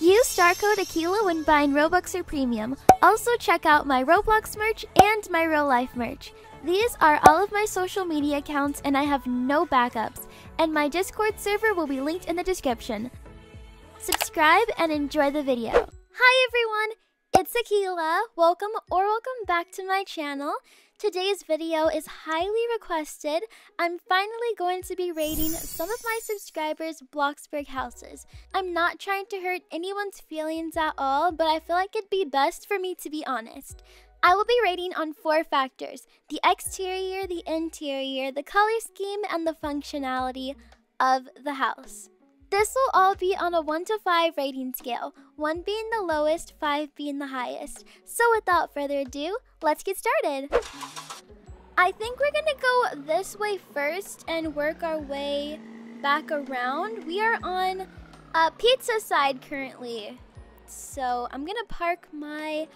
Use star code Akeila when buying Robux or Premium. Also, check out my Roblox merch and my real life merch. These are all of my social media accounts, and I have no backups. And my Discord server will be linked in the description. Subscribe and enjoy the video. Hi everyone, it's Akeila. Welcome or welcome back to my channel. Today's video is highly requested. I'm finally going to be rating some of my subscribers' Bloxburg houses. I'm not trying to hurt anyone's feelings at all, but I feel like it'd be best for me to be honest. I will be rating on four factors the exterior, the interior, the color scheme, and the functionality of the house. This will all be on a 1 to 5 rating scale, 1 being the lowest, 5 being the highest. So without further ado, let's get started. I think we're gonna go this way first and work our way back around. We are on a pizza side currently. So I'm gonna park my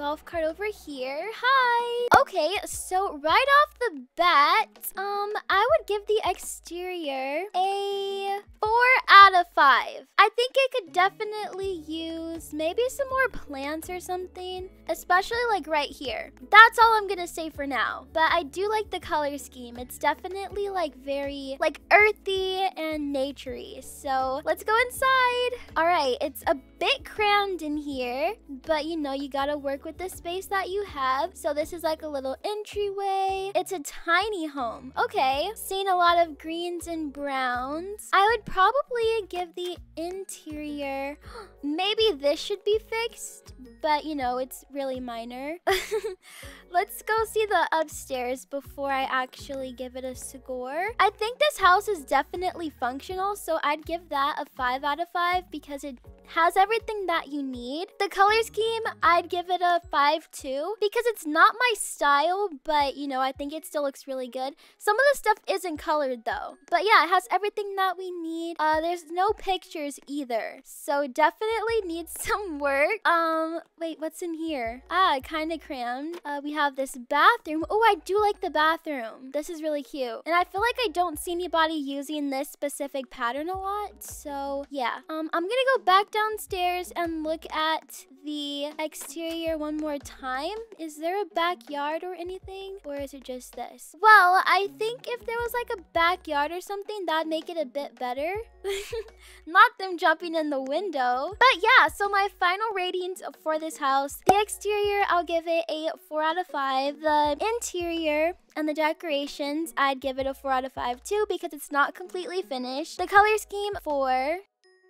golf cart over here. Hi! Okay, so right off the bat, um, I would give the exterior a 4 out of 5. I think it could definitely use maybe some more plants or something, especially like right here. That's all I'm gonna say for now, but I do like the color scheme. It's definitely like very like earthy and naturey. So let's go inside. All right, it's a bit crammed in here, but you know, you gotta work with the space that you have. So this is like a little entryway. It's a tiny home. Okay, seeing a lot of greens and browns. I would probably give the interior, maybe this should be fixed, but you know, it's really minor. Let's go see the upstairs before I actually give it a score. I think this house is definitely functional, so I'd give that a 5 out of 5 because it has everything that you need. The color scheme, I'd give it a 5 too because it's not my style, but you know, I think it still looks really good. Some of the stuff isn't colored though. But yeah, it has everything that we need. Uh, there's no pictures either. So definitely needs some work. Um, wait, what's in here? Ah, kind of crammed. Uh, we have this bathroom. Oh, I do like the bathroom. This is really cute. And I feel like I don't see anybody using this specific pattern a lot. So yeah, um, I'm gonna go back downstairs and look at the exterior one more time. Is there a backyard or anything? Or is it just this? Well, I think if there was like a backyard or something, that'd make it a bit better. Not them jumping in the window. But yeah, so my final ratings for this house. The exterior, I'll give it a 4 out of 5. The interior and the decorations, I'd give it a 4 out of 5 too because it's not completely finished. The color scheme, 4.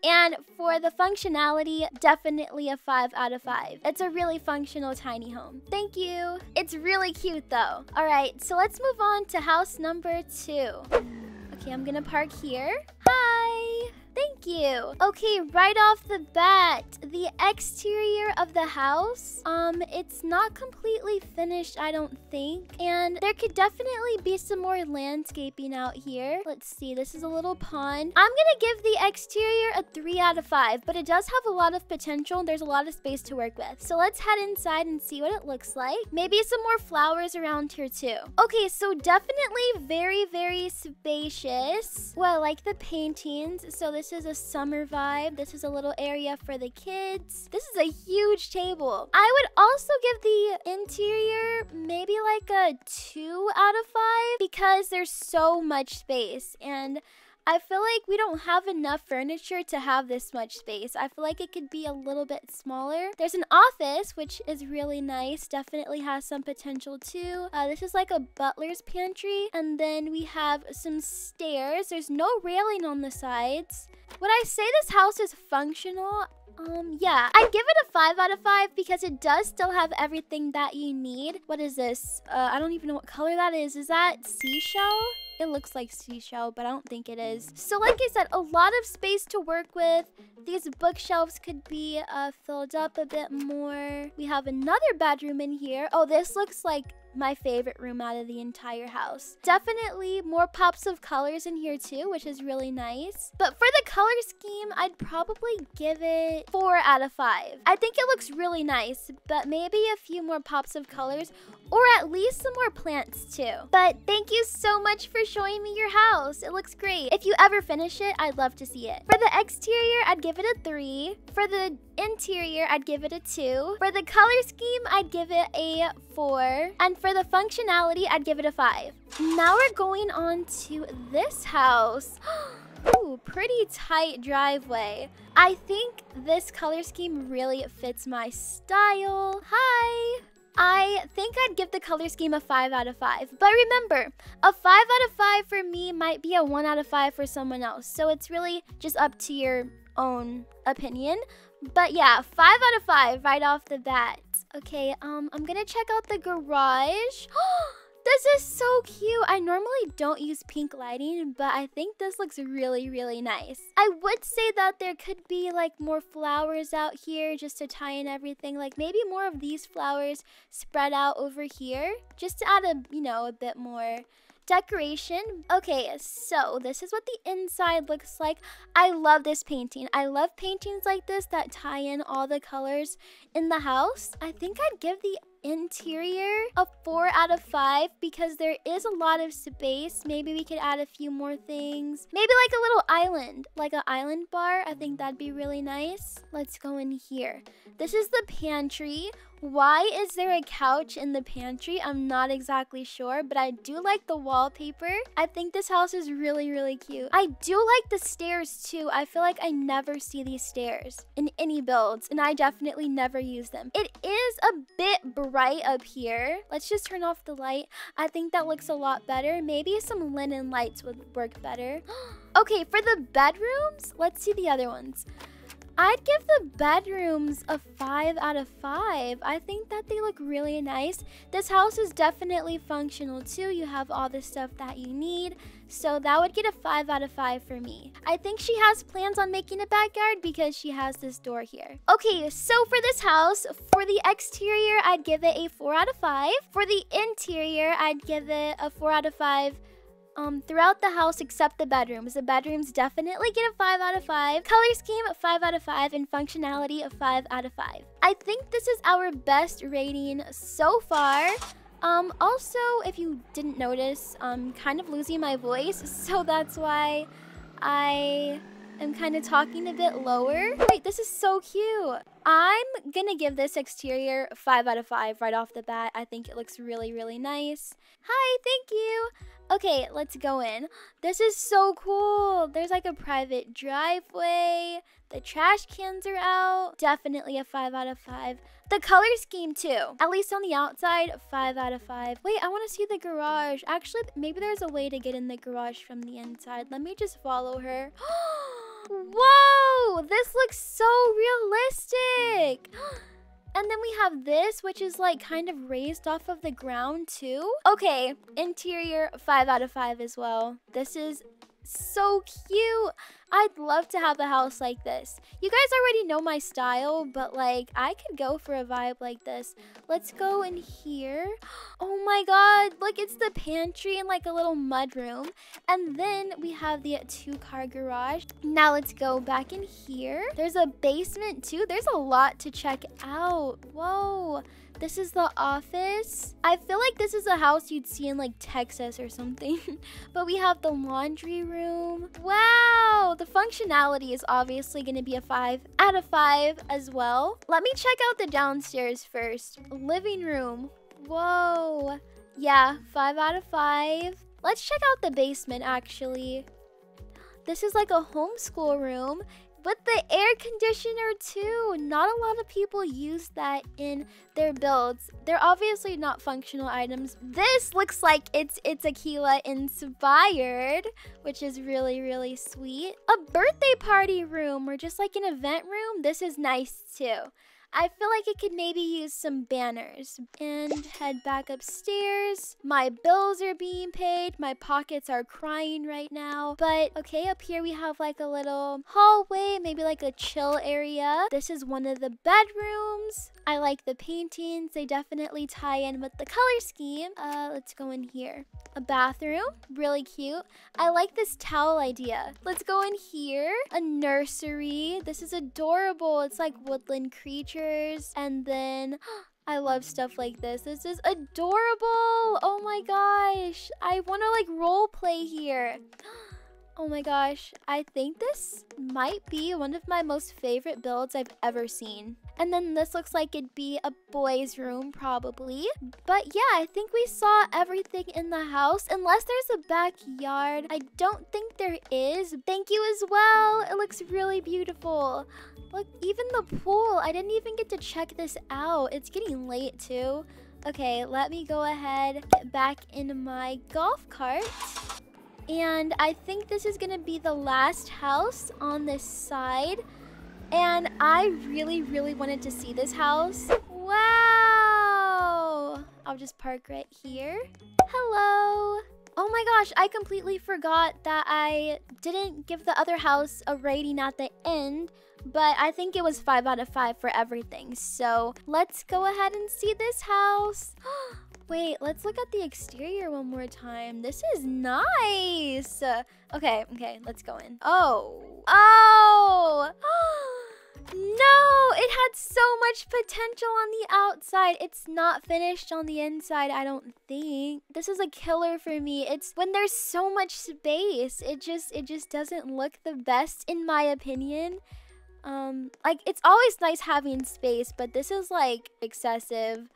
And for the functionality, definitely a 5 out of 5. It's a really functional tiny home. Thank you. It's really cute though. All right, so let's move on to house number 2. Okay, I'm gonna park here. Hi. Thank you. Okay, right off the bat, the exterior of the house, um, it's not completely finished, I don't think. And there could definitely be some more landscaping out here. Let's see, this is a little pond. I'm gonna give the exterior a 3 out of 5, but it does have a lot of potential. And there's a lot of space to work with. So let's head inside and see what it looks like. Maybe some more flowers around here too. Okay, so definitely very, very spacious. Well, I like the paintings. So this is a summer vibe. This is a little area for the kids. This is a huge table. I would also give the interior maybe like a 2 out of 5 because there's so much space and I feel like we don't have enough furniture to have this much space. I feel like it could be a little bit smaller. There's an office, which is really nice. Definitely has some potential too. Uh, this is like a butler's pantry. And then we have some stairs. There's no railing on the sides. Would I say this house is functional? Um, yeah. I'd give it a 5 out of 5 because it does still have everything that you need. What is this? Uh, I don't even know what color that is. Is that seashell? It looks like seashell, but I don't think it is. So like I said, a lot of space to work with. These bookshelves could be uh, filled up a bit more. We have another bedroom in here. Oh, this looks like my favorite room out of the entire house. Definitely more pops of colors in here too, which is really nice. But for the color scheme, I'd probably give it 4 out of 5. I think it looks really nice, but maybe a few more pops of colors or at least some more plants too. But thank you so much for showing me your house. It looks great. If you ever finish it, I'd love to see it. For the exterior, I'd give it a 3. For the interior, I'd give it a 2. For the color scheme, I'd give it a 4. And for the functionality, I'd give it a 5. Now we're going on to this house. Ooh, pretty tight driveway. I think this color scheme really fits my style. Hi! I think I'd give the color scheme a 5 out of 5. But remember, a 5 out of 5 for me might be a 1 out of 5 for someone else. So it's really just up to your own opinion. But yeah, 5 out of 5 right off the bat. Okay, um, I'm gonna check out the garage. This is so cute. I normally don't use pink lighting, but I think this looks really, really nice. I would say that there could be like more flowers out here just to tie in everything. Like maybe more of these flowers spread out over here just to add a, you know, a bit more decoration. Okay, so this is what the inside looks like. I love this painting. I love paintings like this that tie in all the colors in the house. I think I'd give the interior a 4 out of 5 because there is a lot of space. Maybe we could add a few more things. Maybe like a little island, like an island bar. I think that'd be really nice. Let's go in here. This is the pantry. Why is there a couch in the pantry? I'm not exactly sure, but I do like the wallpaper. I think this house is really, really cute. I do like the stairs too. I feel like I never see these stairs in any builds, and I definitely never use them. It is a bit up here. Let's just turn off the light. I think that looks a lot better. Maybe some linen lights would work better. okay, for the bedrooms, let's see the other ones. I'd give the bedrooms a 5 out of 5. I think that they look really nice. This house is definitely functional too. You have all the stuff that you need. So that would get a 5 out of 5 for me. I think she has plans on making a backyard because she has this door here. Okay, so for this house, for the exterior, I'd give it a 4 out of 5. For the interior, I'd give it a 4 out of 5 um, throughout the house except the bedrooms. The bedrooms definitely get a 5 out of 5. Color scheme, 5 out of 5. And functionality, a 5 out of 5. I think this is our best rating so far. Um, also, if you didn't notice, I'm kind of losing my voice, so that's why I am kind of talking a bit lower. Wait, this is so cute. I'm gonna give this exterior 5 out of 5 right off the bat. I think it looks really, really nice. Hi, thank you. Okay, let's go in. This is so cool. There's like a private driveway. The trash cans are out. Definitely a 5 out of 5. The color scheme too. At least on the outside, 5 out of 5. Wait, I want to see the garage. Actually, maybe there's a way to get in the garage from the inside. Let me just follow her. Oh, Whoa! This looks so realistic! And then we have this, which is like kind of raised off of the ground too. Okay, interior, 5 out of 5 as well. This is so cute. I'd love to have a house like this. You guys already know my style, but like I could go for a vibe like this. Let's go in here. Oh my god, look, it's the pantry and like a little mud room. And then we have the two car garage. Now let's go back in here. There's a basement too. There's a lot to check out. Whoa. This is the office. I feel like this is a house you'd see in like Texas or something. but we have the laundry room. Wow, the functionality is obviously going to be a 5 out of 5 as well. Let me check out the downstairs first. Living room. Whoa. Yeah, 5 out of 5. Let's check out the basement actually. This is like a homeschool room with the air conditioner too. Not a lot of people use that in their builds. They're obviously not functional items. This looks like it's it's Akeila inspired, which is really really sweet. A birthday party room or just like an event room. This is nice too. I feel like it could maybe use some banners. And head back upstairs. My bills are being paid. My pockets are crying right now. But okay, up here we have like a little hallway, maybe like a chill area. This is one of the bedrooms. I like the paintings. They definitely tie in with the color scheme. Uh, let's go in here. A bathroom, really cute. I like this towel idea. Let's go in here. A nursery. This is adorable. It's like woodland creatures. And then I love stuff like this. This is adorable. Oh my gosh. I want to like role play here. Oh my gosh, I think this might be one of my most favorite builds I've ever seen. And then this looks like it'd be a boy's room, probably. But yeah, I think we saw everything in the house. Unless there's a backyard, I don't think there is. Thank you as well. It looks really beautiful. Look, even the pool. I didn't even get to check this out. It's getting late too. Okay, let me go ahead, get back in my golf cart. And I think this is to be the last house on this side. And I really, really wanted to see this house. Wow! I'll just park right here. Hello! Oh my gosh, I completely forgot that I didn't give the other house a rating at the end, but I think it was 5 out of 5 for everything. So let's go ahead and see this house. Oh Wait, let's look at the exterior one more time. This is nice. Okay, okay, let's go in. Oh, oh. No, it had so much potential on the outside. It's not finished on the inside, I don't think. This is a killer for me. It's when there's so much space. It just it just doesn't look the best in my opinion. Um like it's always nice having space, but this is like excessive.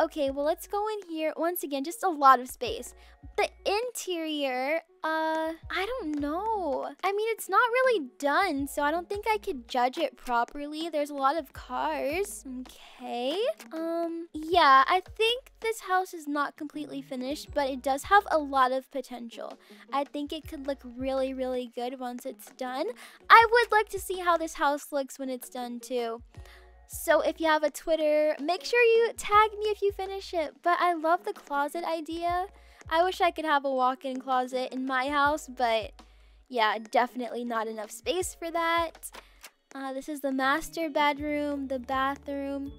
Okay, well, let's go in here. Once again, just a lot of space. The interior, uh, I don't know. I mean, it's not really done, so I don't think I could judge it properly. There's a lot of cars. Okay. Um, yeah, I think this house is not completely finished, but it does have a lot of potential. I think it could look really, really good once it's done. I would like to see how this house looks when it's done, too. So if you have a Twitter, make sure you tag me if you finish it. But I love the closet idea. I wish I could have a walk-in closet in my house, but yeah, definitely not enough space for that. Uh, this is the master bedroom, the bathroom.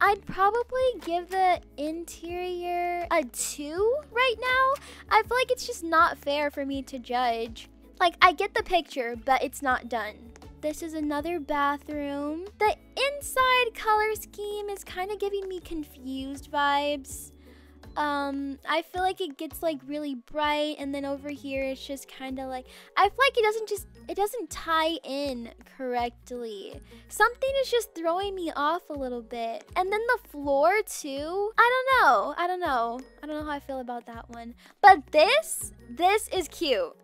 I'd probably give the interior a 2 right now. I feel like it's just not fair for me to judge. Like, I get the picture, but it's not done. This is another bathroom. The inside color scheme is kind of giving me confused vibes. Um, I feel like it gets like really bright and then over here it's just kind of like I feel like it doesn't just it doesn't tie in correctly. Something is just throwing me off a little bit. And then the floor too. I don't know. I don't know. I don't know how I feel about that one. But this, this is cute.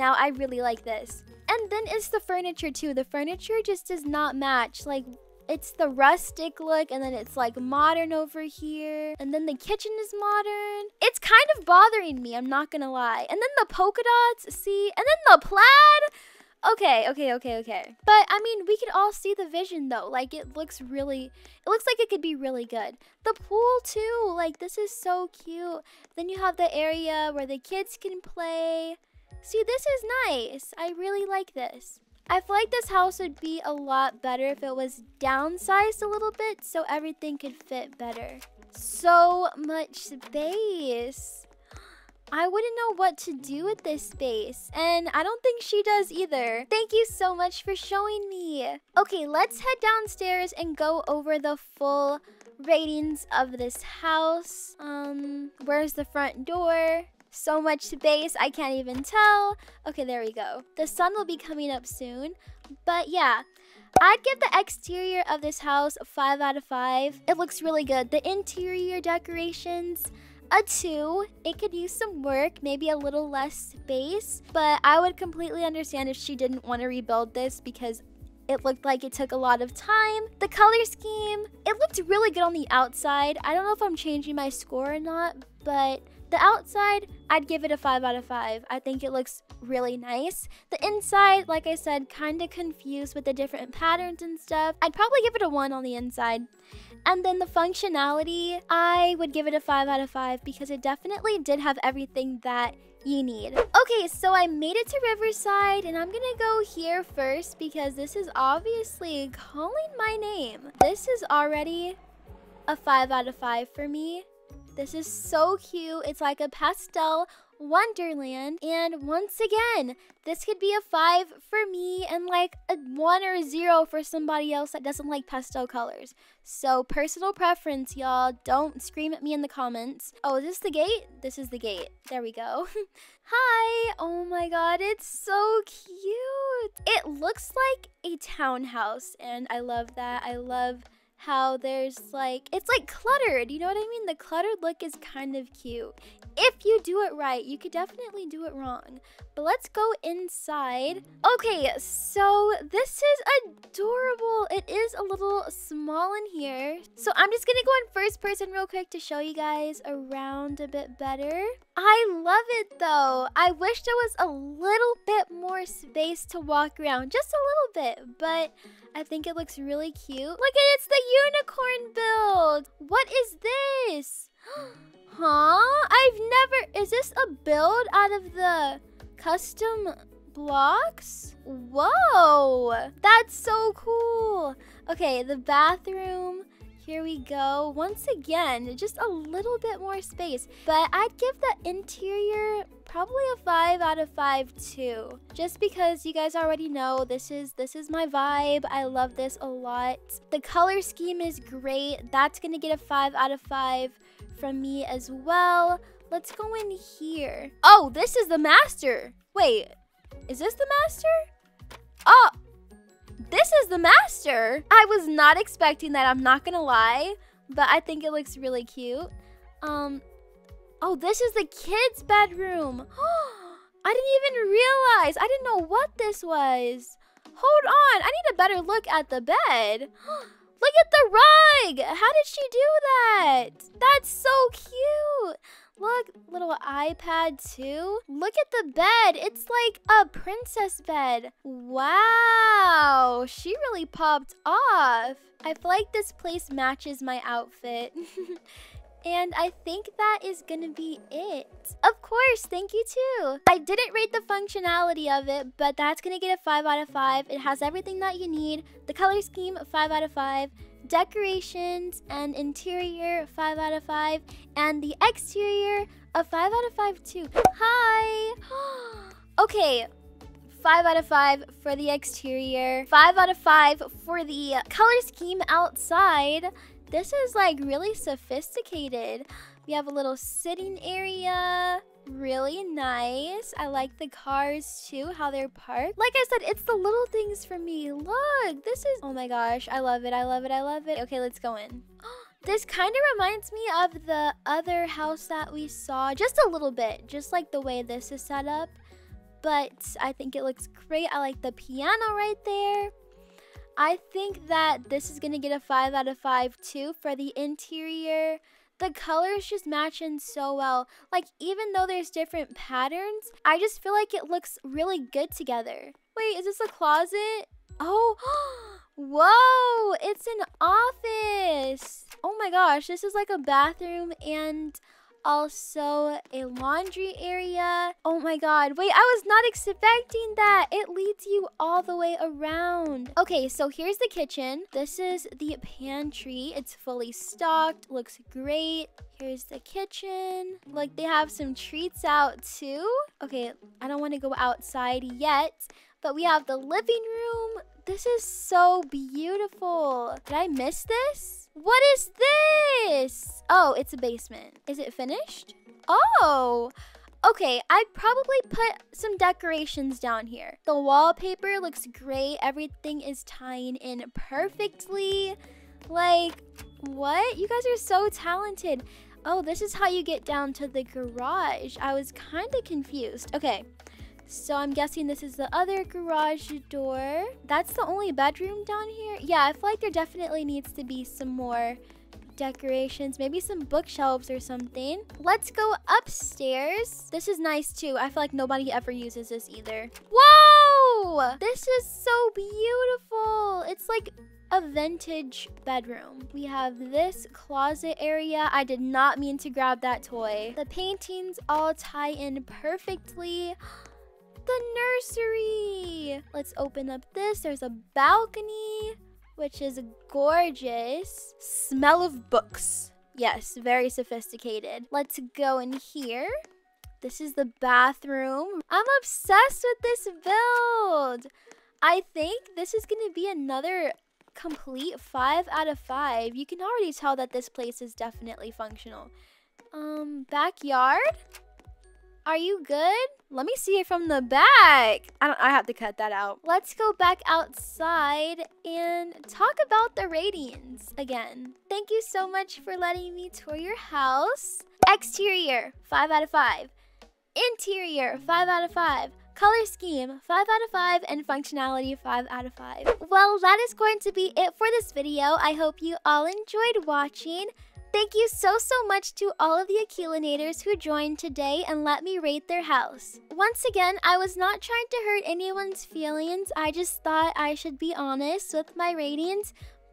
Now I really like this. And then it's the furniture too. The furniture just does not match. Like it's the rustic look and then it's like modern over here. And then the kitchen is modern. It's kind of bothering me i'm not gonna lie. And then the polka dots see? And then the plaid. Okay okay okay okay. But i mean we could all see the vision though. Like it looks really it looks like it could be really good. The pool too. Like this is so cute. Then you have the area where the kids can play See, this is nice. I really like this. I feel like this house would be a lot better if it was downsized a little bit so everything could fit better. So much space. I wouldn't know what to do with this space, and I don't think she does either. Thank you so much for showing me. Okay, let's head downstairs and go over the full ratings of this house. Um, where's the front door? So much space, I can't even tell. Okay, there we go. The sun will be coming up soon. But yeah, I'd give the exterior of this house 5 out of 5. It looks really good. The interior decorations, a 2. It could use some work, maybe a little less space. But I would completely understand if she didn't want to rebuild this because it looked like it took a lot of time. The color scheme, it looked really good on the outside. I don't know if I'm changing my score or not, but The outside, I'd give it a 5 out of 5. I think it looks really nice. The inside, like I said, kind of confused with the different patterns and stuff. I'd probably give it a 1 on the inside. And then the functionality, I would give it a 5 out of 5 because it definitely did have everything that you need. Okay, so I made it to Riverside and I'm gonna go here first because this is obviously calling my name. This is already a 5 out of 5 for me. This is so cute. It's like a pastel wonderland. And once again, this could be a 5 for me and like a 1 or a 0 for somebody else that doesn't like pastel colors. So personal preference, y'all. Don't scream at me in the comments. Oh, is this the gate? This is the gate. There we go. Hi! Oh my god, it's so cute! It looks like a townhouse and I love that. I love how there's like it's like cluttered you know what i mean? The cluttered look is kind of cute. If you do it right you could definitely do it wrong. But let's go inside. Okay so this is adorable. It is a little small in here. So i'm just gonna go in first person real quick to show you guys around a bit better. I love it though. I wish there was a little bit more space to walk around just a little bit but I think it looks really cute. Look at it's the unicorn build. What is this? huh? I've never, is this a build out of the custom blocks? Whoa, that's so cool. Okay, the bathroom. Here we go. Once again, just a little bit more space. But I'd give the interior probably a 5 out of 5 too. Just because you guys already know this is this is my vibe. I love this a lot. The color scheme is great. That's going to get a 5 out of 5 from me as well. Let's go in here. Oh, this is the master. Wait, is this the master? Oh, this is the master. I was not expecting that, I'm not gonna lie. But I think it looks really cute. Um, oh, this is the kids' bedroom. I didn't even realize. I didn't know what this was. Hold on, I need a better look at the bed. Look at the rug. How did she do that? That's so cute. Look, little iPad too. Look at the bed. It's like a princess bed. Wow, she really popped off. I feel like this place matches my outfit. And I think that is gonna be it. Of course, thank you too. I didn't rate the functionality of it, but that's gonna get a 5 out of 5. It has everything that you need. The color scheme, 5 out of 5 decorations and interior 5 out of 5 and the exterior a 5 out of 5 too. Hi! Okay 5 out of 5 for the exterior 5 out of 5 for the color scheme outside. This is like really sophisticated we have a little sitting area really nice. I like the cars too, how they're parked. Like I said, it's the little things for me. Look, this is, oh my gosh, I love it, I love it, I love it. Okay, let's go in. This kind of reminds me of the other house that we saw, just a little bit, just like the way this is set up. But I think it looks great. I like the piano right there. I think that this is going to get a 5 out of 5 too for the interior the colors just match in so well. Like, even though there's different patterns, I just feel like it looks really good together. Wait, is this a closet? Oh, whoa, it's an office. Oh my gosh, this is like a bathroom and also a laundry area. Oh my god, wait, I was not expecting that. It leads you all the way around. Okay, so here's the kitchen. This is the pantry. It's fully stocked, looks great. Here's the kitchen. Like they have some treats out too. Okay, I don't want to go outside yet, but we have the living room. This is so beautiful. Did I miss this? What is this? Oh, it's a basement. Is it finished? Oh, okay. I'd probably put some decorations down here. The wallpaper looks great. Everything is tying in perfectly. Like, what? You guys are so talented. Oh, this is how you get down to the garage. I was kind of confused. Okay, so I'm guessing this is the other garage door. That's the only bedroom down here. Yeah, I feel like there definitely needs to be some more decorations, maybe some bookshelves or something. Let's go upstairs. This is nice too. I feel like nobody ever uses this either. Whoa! This is so beautiful. It's like a vintage bedroom. We have this closet area. I did not mean to grab that toy. The paintings all tie in perfectly. The nursery. Let's open up this. There's a balcony, which is gorgeous. Smell of books. Yes, very sophisticated. Let's go in here. This is the bathroom. I'm obsessed with this build. I think this is going to be another complete 5 out of 5. You can already tell that this place is definitely functional. Um, backyard? Are you good? Let me see it from the back. I don't I have to cut that out. Let's go back outside and talk about the ratings again. Thank you so much for letting me tour your house. Exterior, 5 out of 5. Interior, 5 out of 5. Color scheme, 5 out of 5, and functionality, 5 out of 5. Well, that is going to be it for this video. I hope you all enjoyed watching. Thank you so, so much to all of the Aquilinators who joined today and let me rate their house. Once again, I was not trying to hurt anyone's feelings. I just thought I should be honest with my ratings.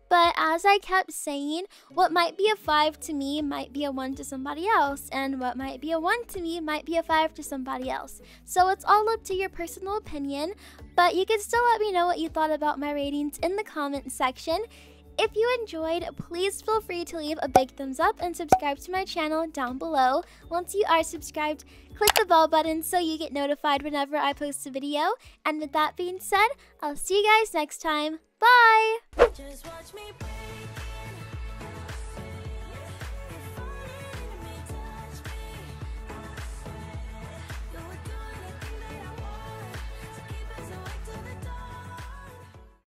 But as I kept saying, what might be a 5 to me might be a 1 to somebody else, and what might be a 1 to me might be a 5 to somebody else. So it's all up to your personal opinion, but you can still let me know what you thought about my ratings in the comment section. If you enjoyed, please feel free to leave a big thumbs up and subscribe to my channel down below. Once you are subscribed, click the bell button so you get notified whenever I post a video. And with that being said, I'll see you guys next time. Bye!